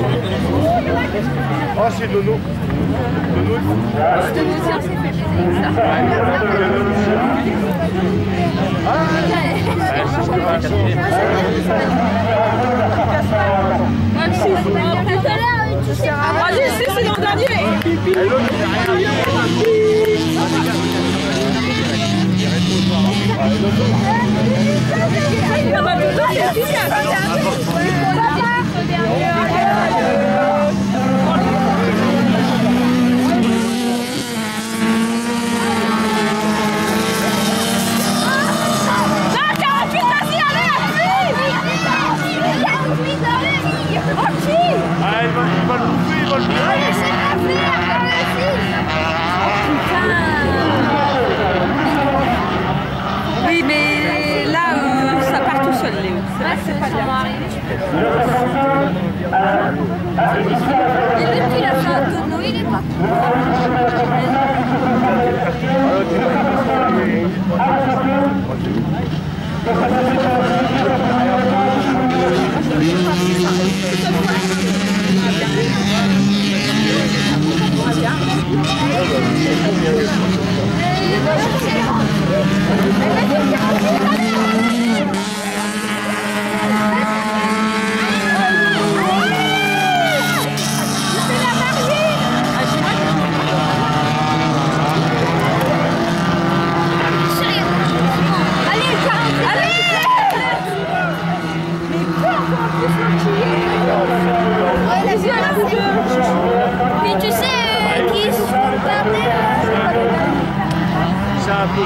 Oh, c'est Dono. Dono. À l'heure, tu sais. Ah, vas-y, c'est c'est l'an dernier. depuis la fin de il est. C'est un peu. C'est un peu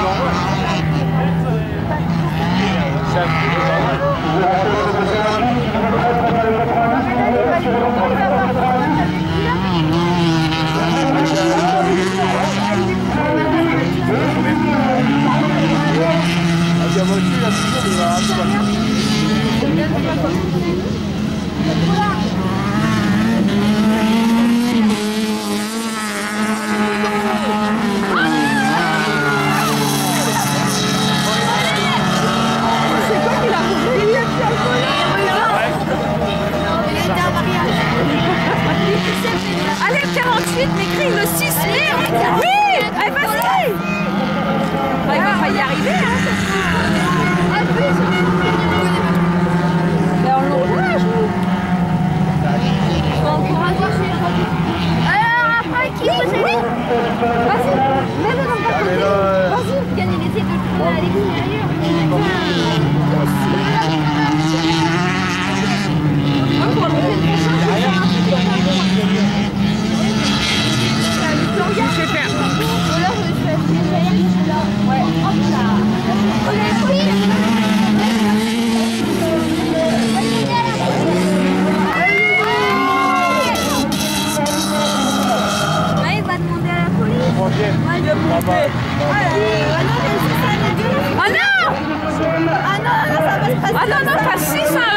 Ah non Ah non, ça va se passer. Ah non, non, pas si ça